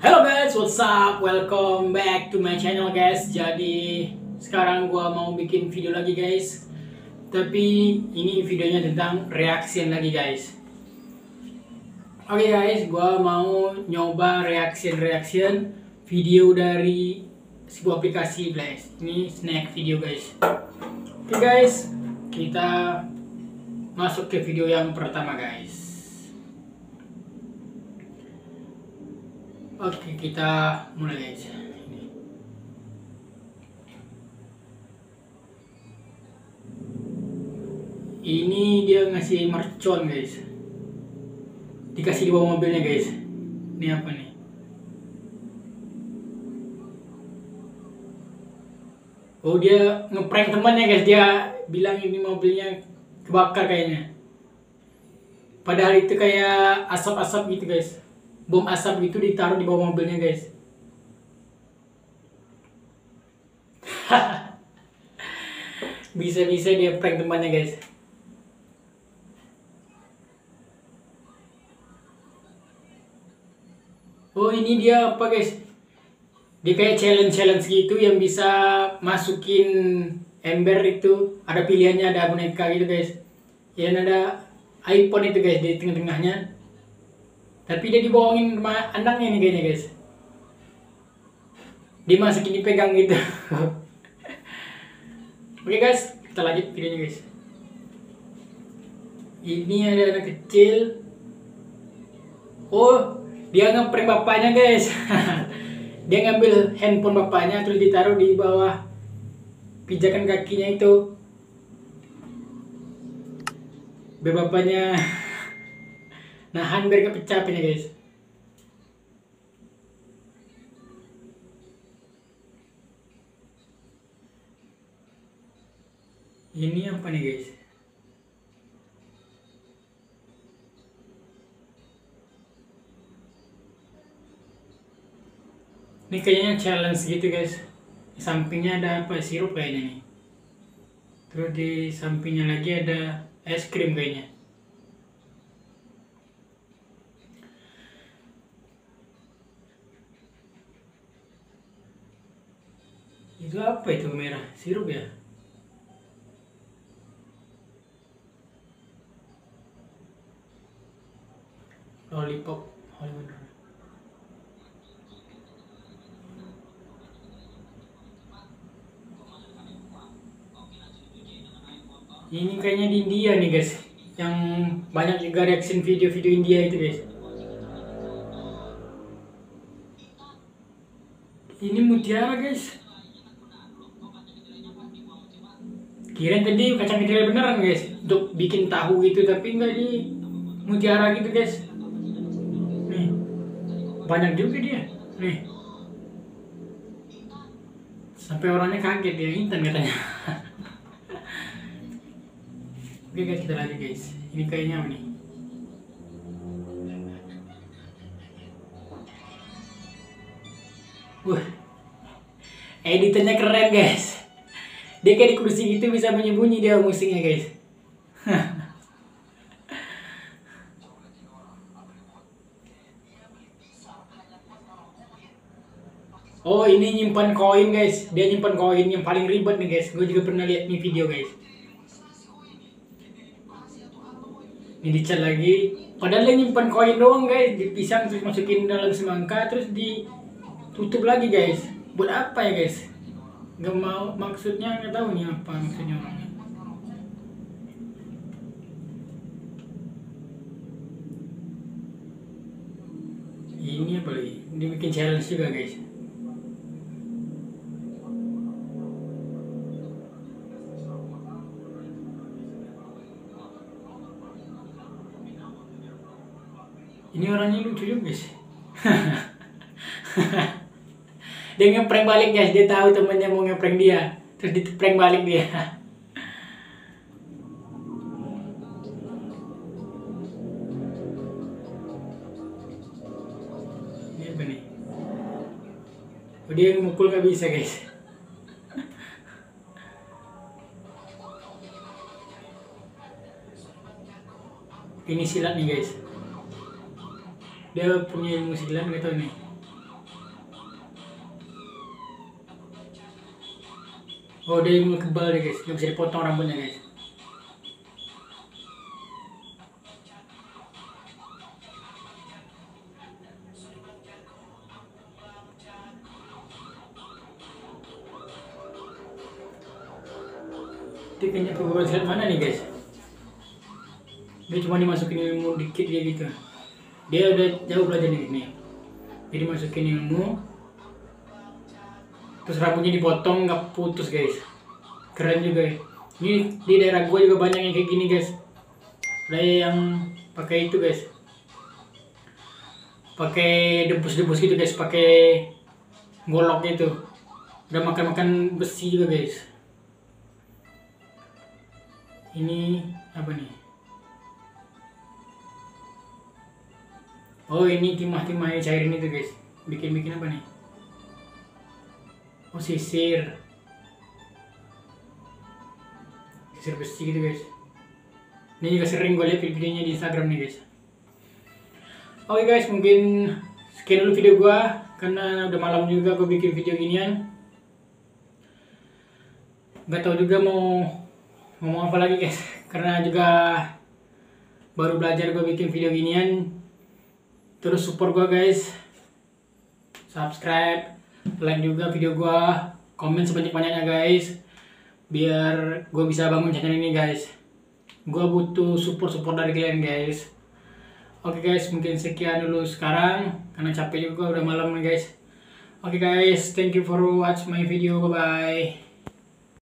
Hello guys, what's up? Welcome back to my channel guys. Jadi sekarang gua mau bikin video lagi guys. Tapi ini videonya tentang reaction lagi guys. Oke guys, gua mau nyoba reaction-reaction video dari sebuah aplikasi guys. Ini snack video guys. Oke guys, kita masuk ke video yang pertama guys. Oke, kita mulai guys. Ini. Dia ngasih mercon guys. Dikasih di bawah mobilnya guys. Ini apa nih? Oh dia ngeprank temannya guys. Dia bilang ini mobilnya kebakar kayaknya. Padahal itu kayak asap-asap gitu guys bom asap gitu ditaruh di bawah mobilnya guys. Bisa-bisa dia prank temannya guys. Oh ini dia apa guys? Dia kayak challenge-challenge gitu yang bisa masukin ember itu. Ada pilihannya ada boneka gitu guys. Yang ada iPhone itu guys di tengah-tengahnya tapi dia dibohongin sama anaknya nih kayaknya guys. Dimasukin dipegang gitu. Oke guys. Kita lanjut videonya guys. Ini ada anak kecil. Oh dia ngeprank bapaknya guys. Dia ngambil handphone bapaknya terus ditaruh di bawah pijakan kakinya itu. Bapaknya nahan biar gak pecah ya guys. Ini apa nih guys? Ini kayaknya challenge gitu guys. Di sampingnya ada apa? Sirup kayaknya nih. Terus di sampingnya lagi ada es krim kayaknya Itu apa itu merah? Sirup ya? Lollipop. Ini kayaknya di India nih guys, yang banyak juga reaction video-video India itu guys. Ini mutiara guys. Kirain tadi kacang kedelai beneran guys. Untuk bikin tahu gitu tapi enggak di mutiara gitu guys. Nih. Banyak juga dia. Nih. Sampai orangnya kaget dia intan katanya. Oke guys kita lanjut guys. Ini kayaknya apa nih? Wah, editannya keren guys dia kayak di kursi gitu bisa bunyi-bunyi dia musiknya guys. Oh ini nyimpan koin guys. Dia nyimpan koin yang paling ribet nih guys. Gue juga pernah lihat nih video guys. Ini dicat lagi. Padahal dia nyimpan koin doang guys. Dipisang terus masukin dalam semangka Terus ditutup lagi guys. Buat apa ya guys nggak mau maksudnya nggak tahu nih apa maksudnya. Orangnya ini apa lagi? Ini bikin challenge juga guys. Ini orangnya lucu juga guys dia ngeprank balik guys dia tahu temennya mau ngeprank dia. Terus prank balik dia. Ini apa nih? Oh, dia mukul nggak bisa guys. Ini silat nih guys. Dia punya ilmu silat tahu nih oh dia mulai kebal deh guys nggak bisa dipotong rambutnya guys kayaknya perguruan silat mana nih guys? Dia cuma dimasukin ilmu dikit dia gitu. Dia udah jauh belajar nih. nih. Jadi masukin ilmu, terus rambutnya dipotong nggak putus guys. Keren juga ya. Ini di daerah gua juga banyak yang kayak gini guys. Ada yang pakai itu guys. Pakai debus-debus gitu guys, pakai golok gitu. Udah makan-makan besi juga guys ini apa nih oh ini timah-timah cairin itu guys bikin-bikin apa nih oh sisir sisir besi gitu guys. Ini juga sering gue lihat videonya di instagram nih guys. Oke okay guys mungkin sekian dulu video gue karena udah malam juga gue bikin video ginian. Gak tau juga mau ngomong apa lagi guys karena juga baru belajar gue bikin video ginian. Terus support gue guys. Subscribe like juga video gue komen sebanyak-banyaknya guys. Biar gue bisa bangun channel ini guys. Gue butuh support-support dari kalian guys. Oke okay guys mungkin sekian dulu sekarang karena capek juga udah malam nih guys. Oke okay guys thank you for watch my video. Bye bye